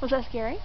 Was that scary?